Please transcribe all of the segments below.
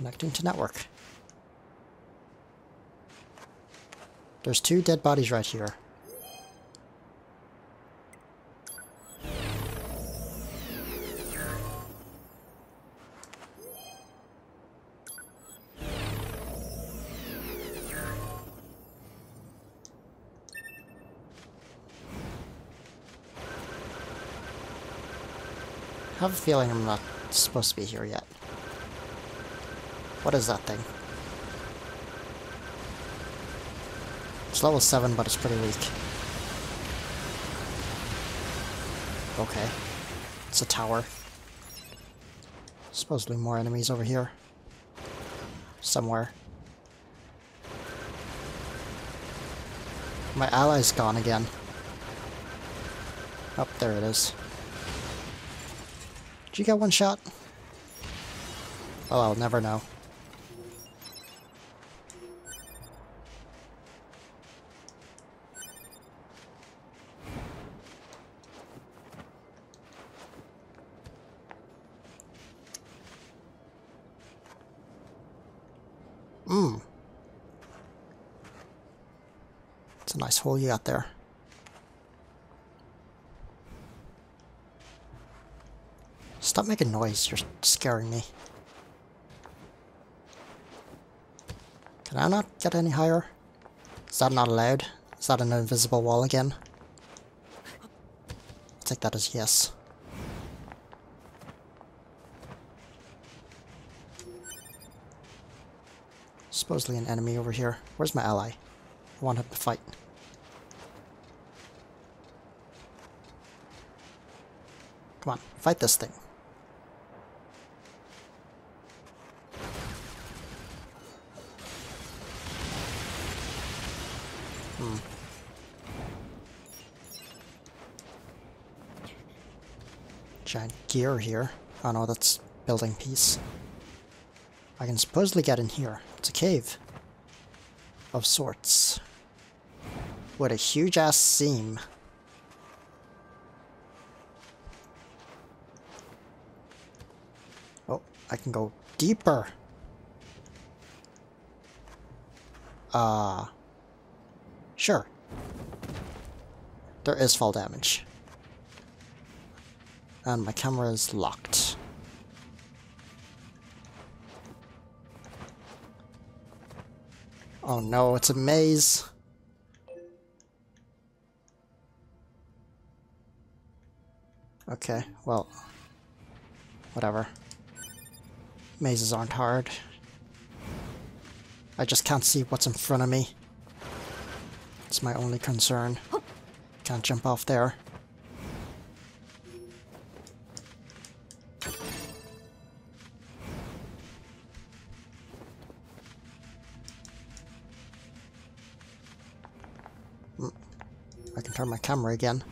Connecting to network. There's two dead bodies right here. I have a feeling I'm not supposed to be here yet. What is that thing? It's level 7, but it's pretty weak. Okay. It's a tower. Supposedly more enemies over here. Somewhere. My ally's gone again. Oh, there it is. Did you get one shot? Oh, I'll never know. It's a nice you got there. Stop making noise, you're scaring me. Can I not get any higher? Is that not allowed? Is that an invisible wall again? I'll take that as yes. Supposedly an enemy over here. Where's my ally? I want him to fight. Come on, fight this thing. Hmm. Giant gear here. Oh no, that's building piece. I can supposedly get in here. It's a cave. Of sorts. What a huge ass seam. Oh, I can go deeper. Uh, sure. There is fall damage. And my camera is locked. Oh no, it's a maze. Okay, well, whatever. Mazes aren't hard. I just can't see what's in front of me. It's my only concern. Can't jump off there. Mm. I can turn my camera again.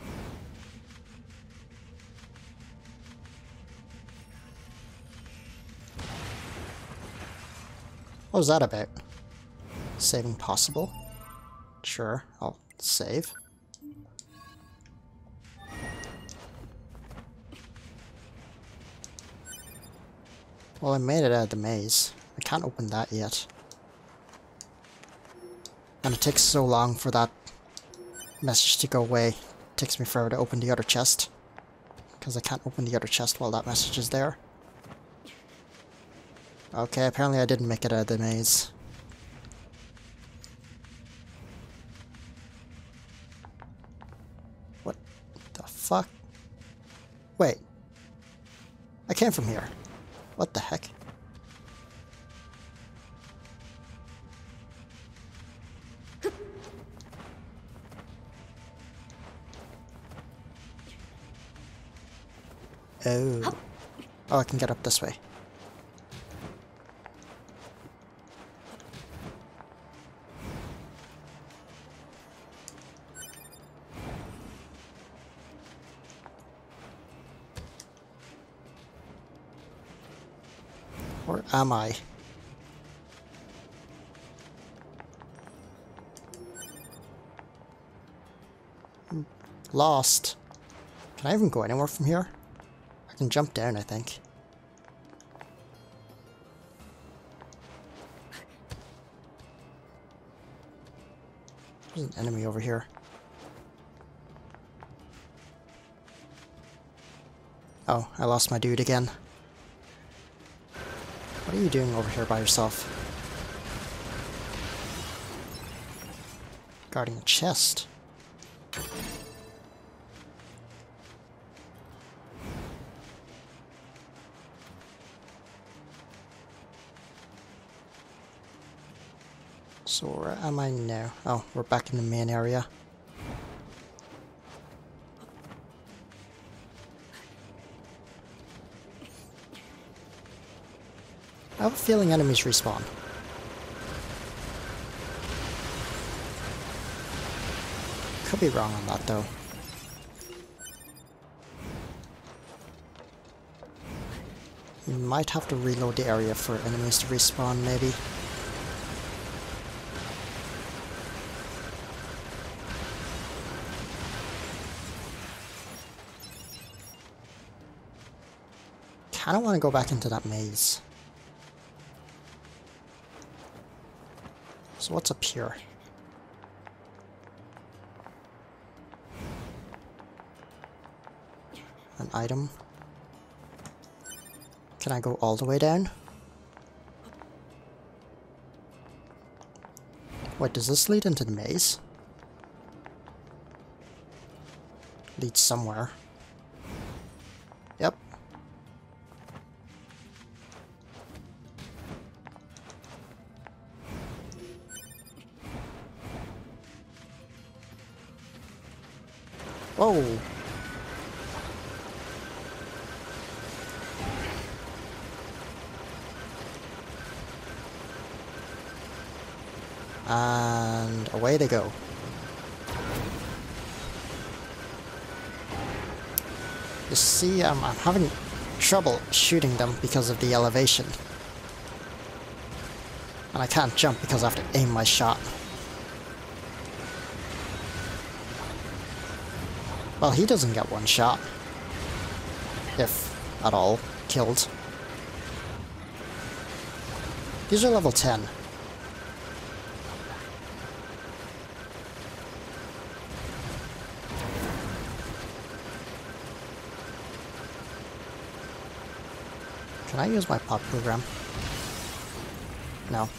What was that about? Saving possible? Sure, I'll save. Well, I made it out of the maze. I can't open that yet. And it takes so long for that message to go away. It takes me forever to open the other chest. Because I can't open the other chest while that message is there. Okay, apparently I didn't make it out of the maze. What the fuck? Wait. I came from here. What the heck? Oh. Oh, I can get up this way. am I? Lost. Can I even go anywhere from here? I can jump down, I think. There's an enemy over here. Oh, I lost my dude again. What are you doing over here by yourself? Guarding a chest. So where am I now? Oh, we're back in the main area. Have a feeling enemies respawn. Could be wrong on that though. You might have to reload the area for enemies to respawn maybe. Kinda wanna go back into that maze. So what's up here? An item. Can I go all the way down? Wait, does this lead into the maze? Leads somewhere. Yep. Whoa! And away they go. You see, um, I'm having trouble shooting them because of the elevation. And I can't jump because I have to aim my shot. Well, he doesn't get one shot. If at all killed. These are level 10. Can I use my pod program? No.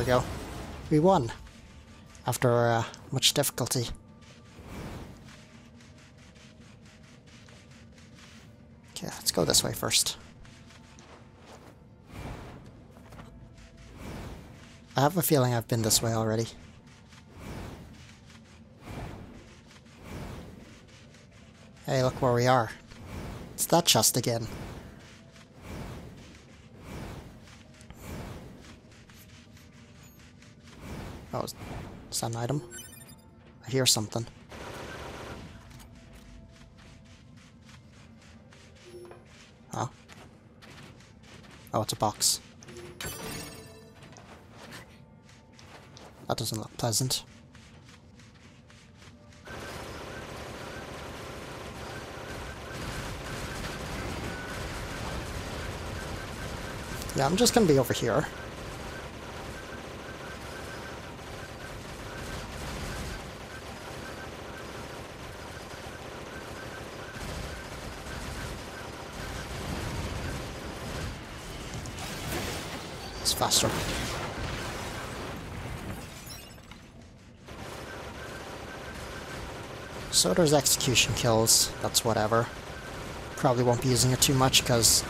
We go. We won. After uh, much difficulty. Okay, let's go this way first. I have a feeling I've been this way already. Hey, look where we are. It's that chest again. Oh, is that an item? I hear something. Huh? Oh, it's a box. That doesn't look pleasant. Yeah, I'm just gonna be over here. It's faster. So there's execution kills, that's whatever. Probably won't be using it too much because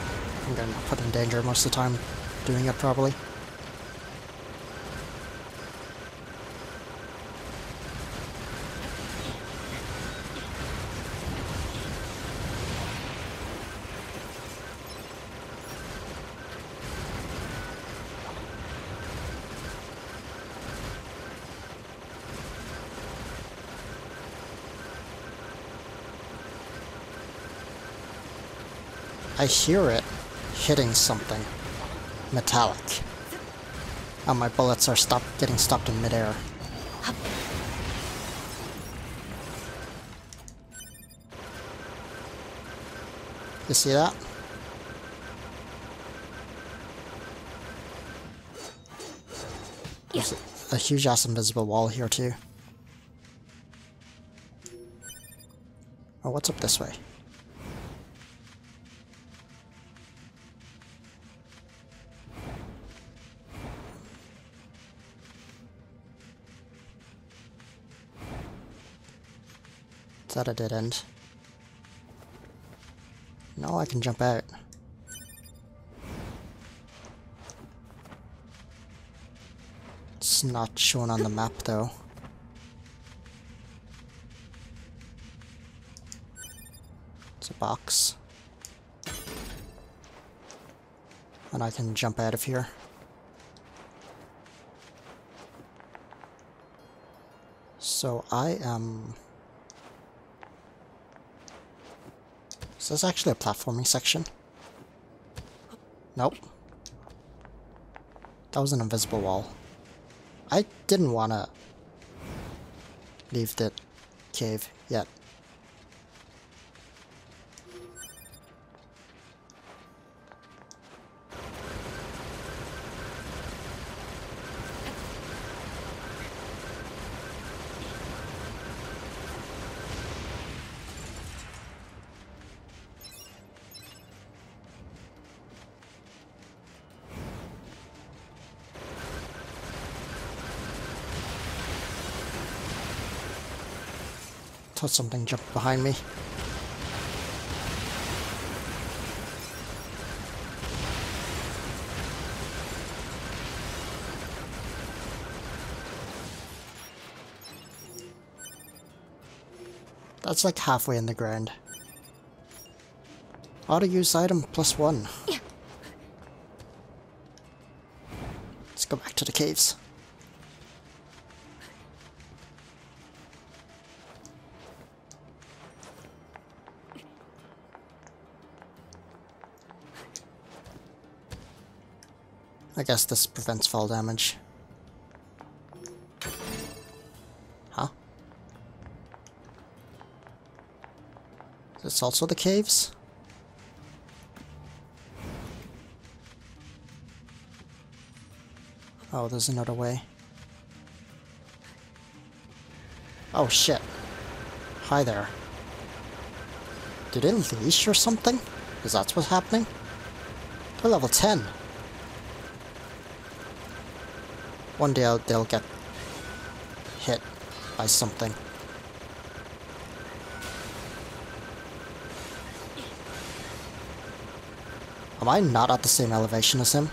I'm gonna put in danger most of the time doing it probably. I hear it hitting something metallic. And my bullets are getting stopped in midair. You see that? There's a huge ass invisible wall here too. Oh, what's up this way? Is that a dead end? No, I can jump out. It's not shown on the map though. It's a box. And I can jump out of here. So I am... Is this actually a platforming section? Nope. That was an invisible wall. I didn't want to leave the cave yet. Thought something jumped behind me. That's like halfway in the ground. Auto use item plus one. Let's go back to the caves. I guess this prevents fall damage. Huh? Is this also the caves? Oh, there's another way. Oh shit. Hi there. Did it leash or something? Is that what's happening? They're level 10. One day I'll, they'll get hit by something. Am I not at the same elevation as him?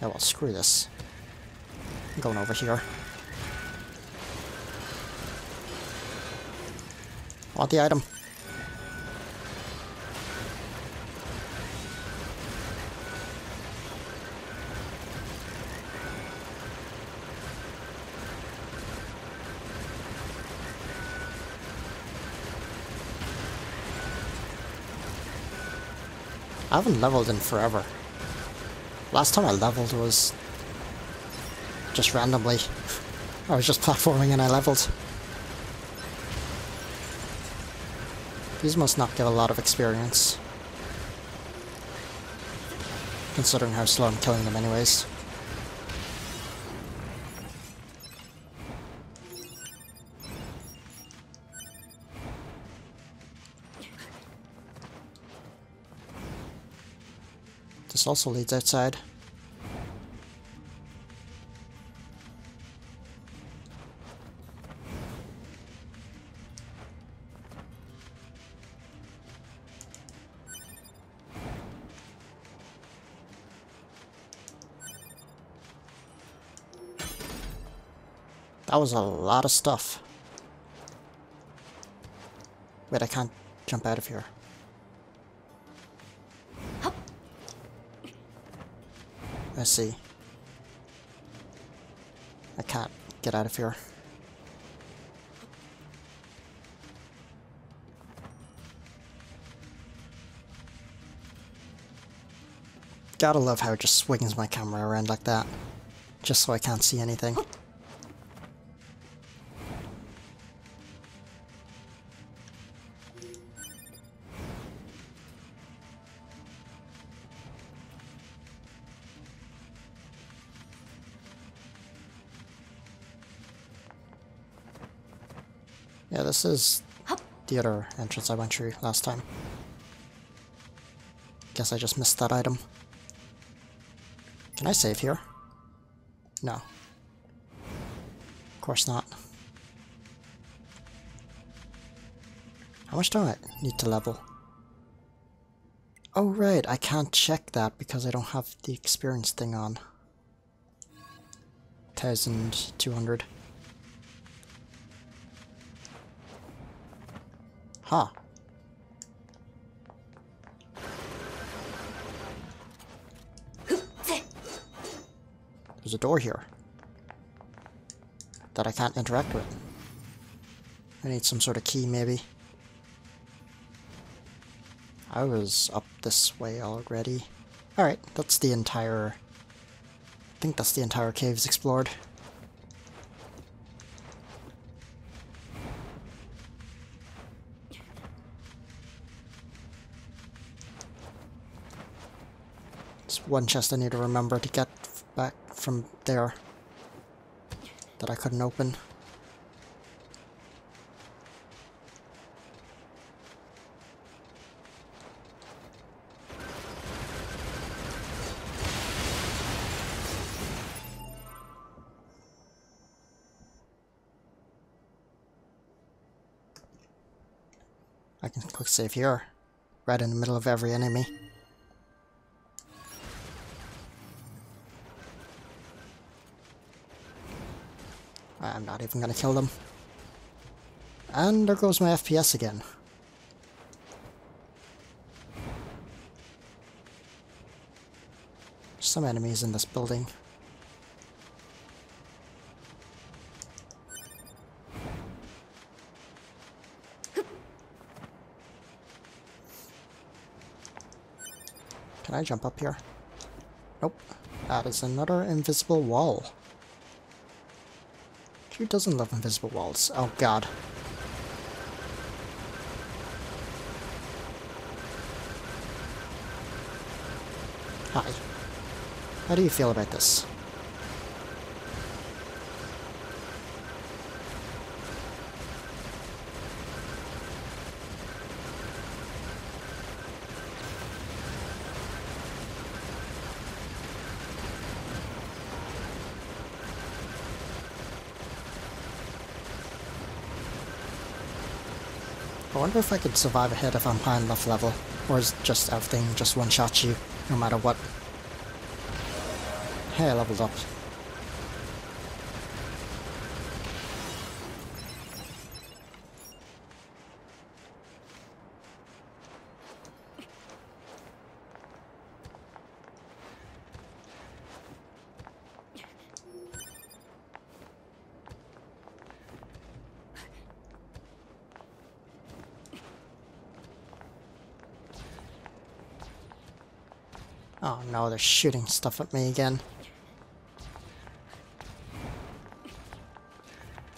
Yeah, well, screw this. I'm going over here. Want the item? I haven't leveled in forever. Last time I leveled was just randomly. I was just platforming and I leveled. These must not give a lot of experience. Considering how slow I'm killing them anyways. This also leads outside. That was a lot of stuff. Wait, I can't jump out of here. Let's see. I can't get out of here. Gotta love how it just swings my camera around like that, just so I can't see anything. Yeah, this is the other entrance I went through last time. Guess I just missed that item. Can I save here? No. Of course not. How much do I need to level? Oh right, I can't check that because I don't have the experience thing on. 1200. Huh. There's a door here that I can't interact with. I need some sort of key, maybe. I was up this way already. Alright, that's the entire... I think that's the entire caves explored. One chest I need to remember to get back from there that I couldn't open. I can click save here, right in the middle of every enemy. I'm not even gonna kill them. And there goes my FPS again. Some enemies in this building. Can I jump up here? Nope. That is another invisible wall. Who doesn't love invisible walls? Oh god. Hi. How do you feel about this? Wonder if I could survive a hit if I'm high enough level, or is just everything just one-shots you, no matter what. Hey, I leveled up. Oh no, they're shooting stuff at me again.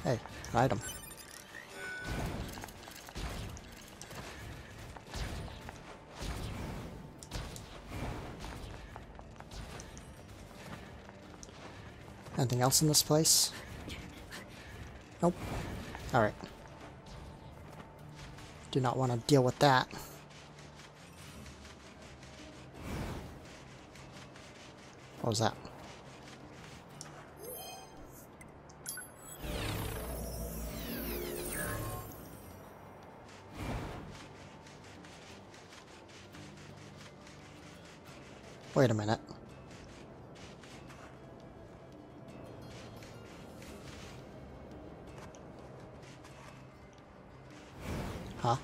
Hey, item. Anything else in this place? Nope. Alright. Do not want to deal with that. What was that? Wait a minute. Huh?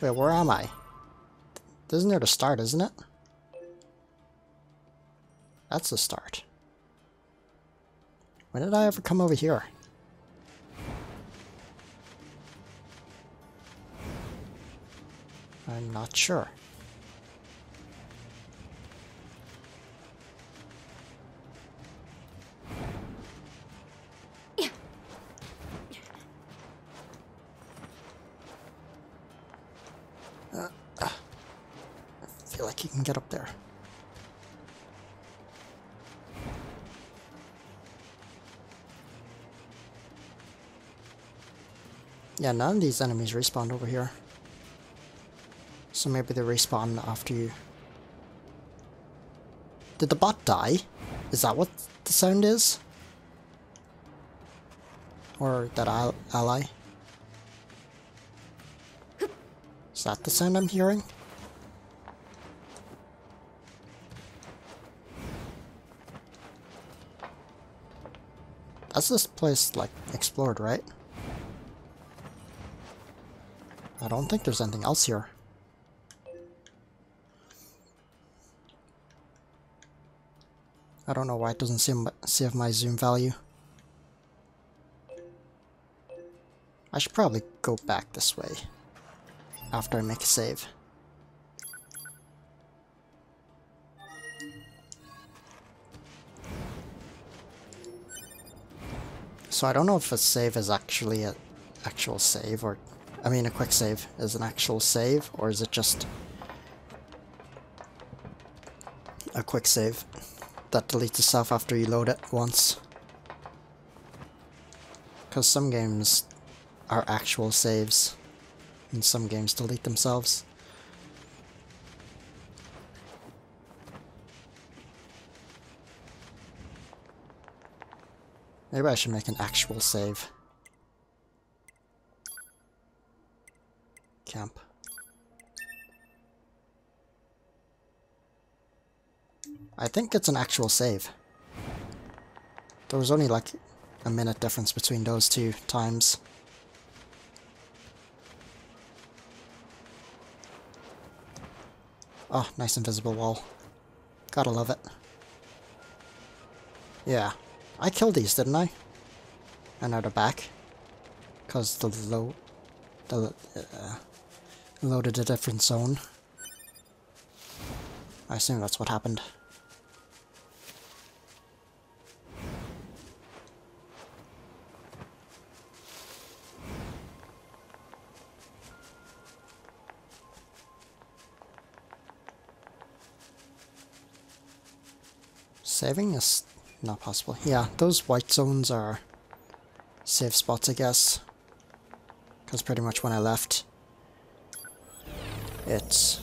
Wait, where am I? This isn't there to start, isn't it? That's the start. When did I ever come over here? I'm not sure. Uh, uh, I feel like you can get up there. Yeah, none of these enemies respawned over here. So maybe they respawn after you. Did the bot die? Is that what the sound is? Or that al ally? Is that the sound I'm hearing? That's this place, like, explored, right? I don't think there's anything else here. I don't know why it doesn't seem save my zoom value. I should probably go back this way after I make a save. So I don't know if a save is actually an actual save or I mean, a quick save is an actual save, or is it just a quick save that deletes itself after you load it once? Because some games are actual saves, and some games delete themselves. Maybe I should make an actual save. Camp. I think it's an actual save. There was only like a minute difference between those two times. Oh, nice invisible wall. Gotta love it. Yeah. I killed these, didn't I? And now they're back. Because the low... The, uh, loaded a different zone. I assume that's what happened. Saving is not possible. Yeah, those white zones are safe spots, I guess. Because pretty much when I left, it's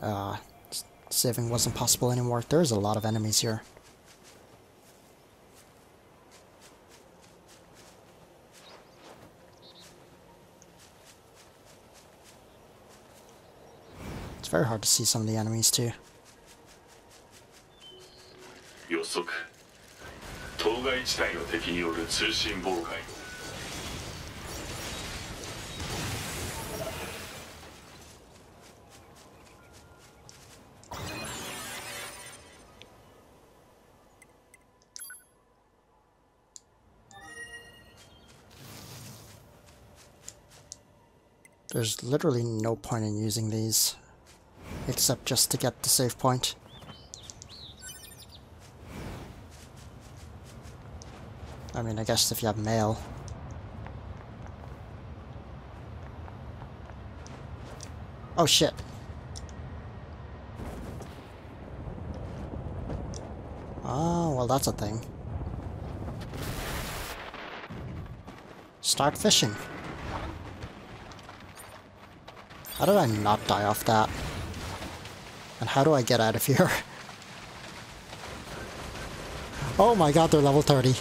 uh, saving wasn't possible anymore. There's a lot of enemies here. It's very hard to see some of the enemies too. There's literally no point in using these, except just to get the save point. I mean, I guess if you have mail. Oh shit. Oh, well that's a thing. Start fishing. How did I not die off that? And how do I get out of here? oh my god, they're level 30.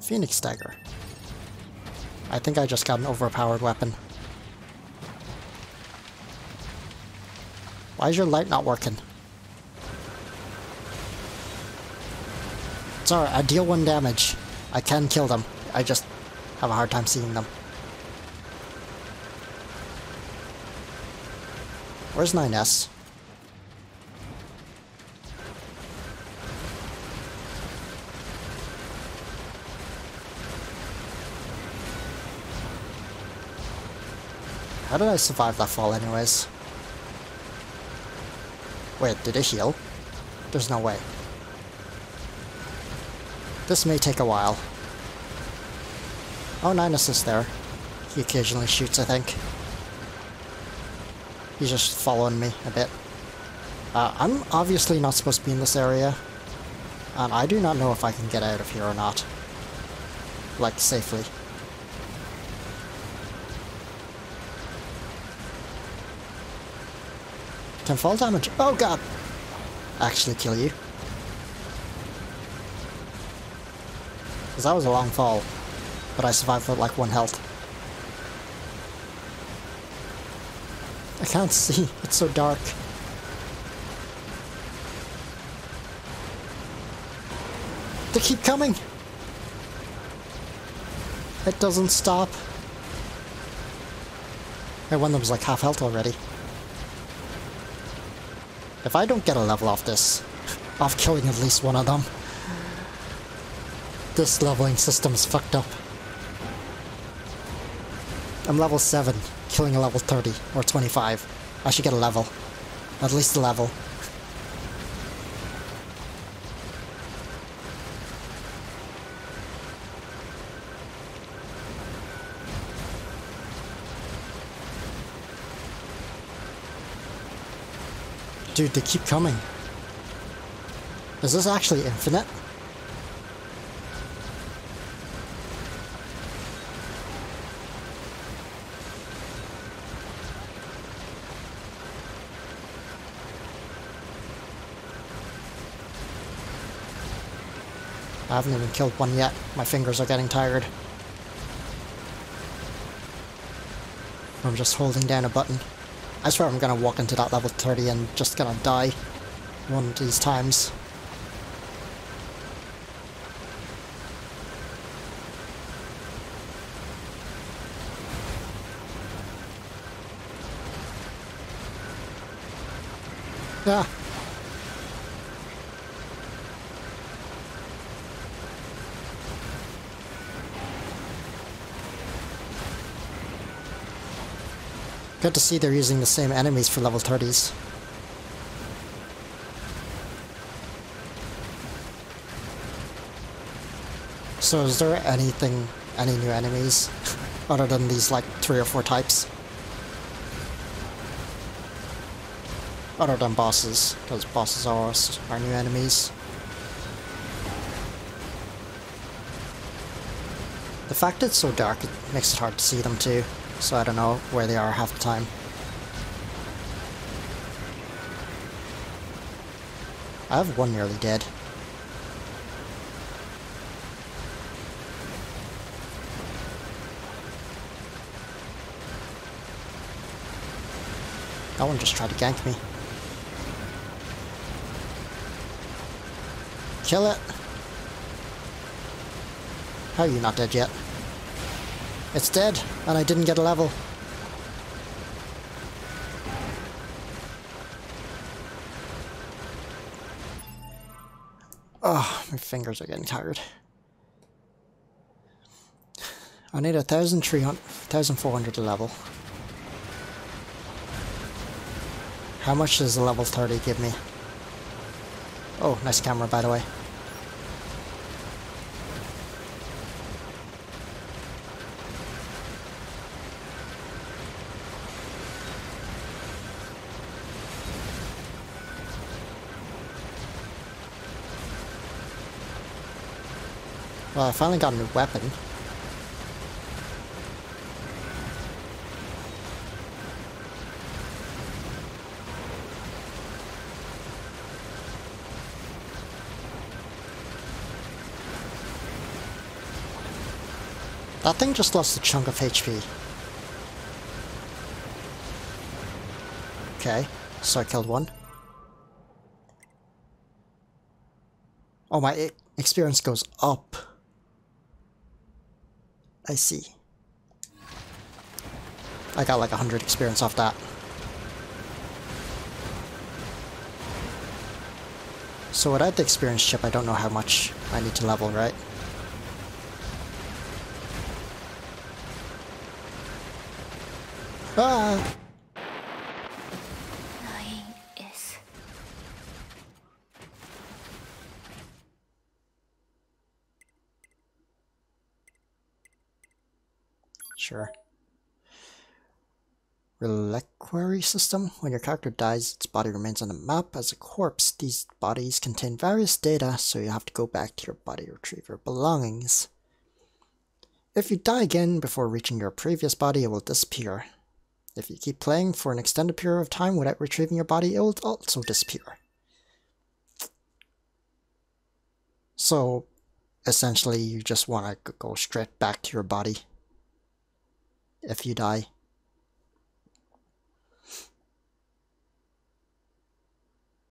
Phoenix Dagger. I think I just got an overpowered weapon. Why is your light not working? It's alright, I deal one damage. I can kill them. I just have a hard time seeing them. Where's 9S? How did I survive that fall anyways? Wait, did it heal? There's no way. This may take a while. Oh, Ninus is there. He occasionally shoots, I think. He's just following me a bit. Uh, I'm obviously not supposed to be in this area. And I do not know if I can get out of here or not. Like, safely. Can fall damage. Oh god! Actually kill you. Because that was a long fall. But I survived with like one health. I can't see. It's so dark. They keep coming! It doesn't stop. And one of them's like half health already. If I don't get a level off this, off killing at least one of them, this leveling system's fucked up. I'm level 7, killing a level 30, or 25. I should get a level. At least a level. Dude, they keep coming. Is this actually infinite? I haven't even killed one yet. My fingers are getting tired. I'm just holding down a button. I swear I'm gonna walk into that level 30 and just gonna die one of these times. Yeah. Good to see they're using the same enemies for level 30s. So is there anything, any new enemies, other than these like three or four types? Other than bosses, because bosses are, are new enemies. The fact that it's so dark, it makes it hard to see them too so I don't know where they are half the time. I have one nearly dead. That one just tried to gank me. Kill it! How are you not dead yet? It's dead, and I didn't get a level. Oh, my fingers are getting tired. I need a thousand three hundred, thousand four hundred level. How much does level 30 give me? Oh, nice camera by the way. Well, I finally got a new weapon. That thing just lost a chunk of HP. Okay, so I killed one. Oh, my experience goes up. I see. I got like 100 experience off that. So without the experience chip, I don't know how much I need to level, right? Ah! Sure. Reliquary system. When your character dies, its body remains on the map as a corpse. These bodies contain various data, so you have to go back to your body retriever belongings. If you die again before reaching your previous body, it will disappear. If you keep playing for an extended period of time without retrieving your body, it will also disappear. So, essentially, you just want to go straight back to your body if you die.